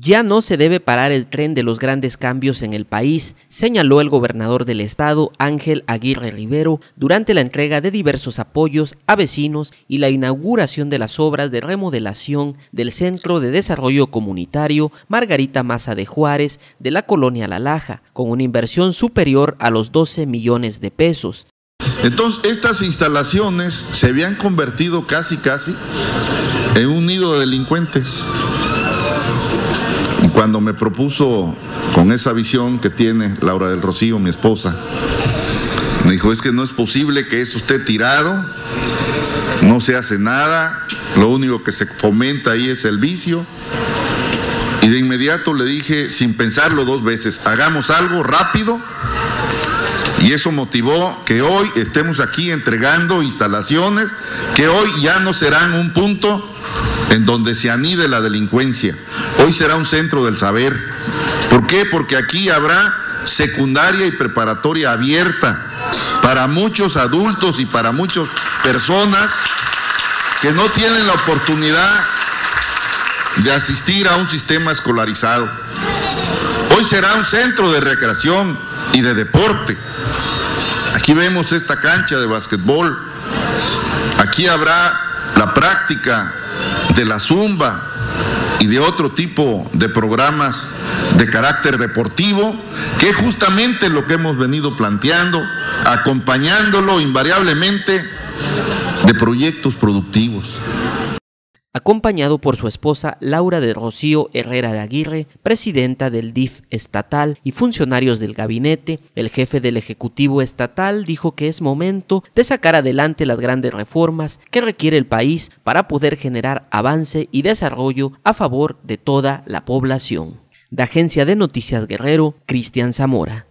Ya no se debe parar el tren de los grandes cambios en el país, señaló el gobernador del estado, Ángel Aguirre Rivero, durante la entrega de diversos apoyos a vecinos y la inauguración de las obras de remodelación del Centro de Desarrollo Comunitario Margarita Maza de Juárez de la colonia La Laja, con una inversión superior a los 12 millones de pesos. Entonces, estas instalaciones se habían convertido casi, casi en un nido de delincuentes cuando me propuso con esa visión que tiene Laura del Rocío, mi esposa, me dijo, es que no es posible que eso esté tirado, no se hace nada, lo único que se fomenta ahí es el vicio. Y de inmediato le dije, sin pensarlo dos veces, hagamos algo rápido. Y eso motivó que hoy estemos aquí entregando instalaciones que hoy ya no serán un punto en donde se anide la delincuencia. Hoy será un centro del saber. ¿Por qué? Porque aquí habrá secundaria y preparatoria abierta para muchos adultos y para muchas personas que no tienen la oportunidad de asistir a un sistema escolarizado. Hoy será un centro de recreación y de deporte. Aquí vemos esta cancha de básquetbol. Aquí habrá la práctica de la zumba y de otro tipo de programas de carácter deportivo, que es justamente lo que hemos venido planteando, acompañándolo invariablemente de proyectos productivos acompañado por su esposa Laura de Rocío Herrera de Aguirre, presidenta del DIF estatal y funcionarios del gabinete, el jefe del Ejecutivo estatal dijo que es momento de sacar adelante las grandes reformas que requiere el país para poder generar avance y desarrollo a favor de toda la población. De Agencia de Noticias Guerrero, Cristian Zamora.